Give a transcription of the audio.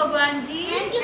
भगवान जी thank you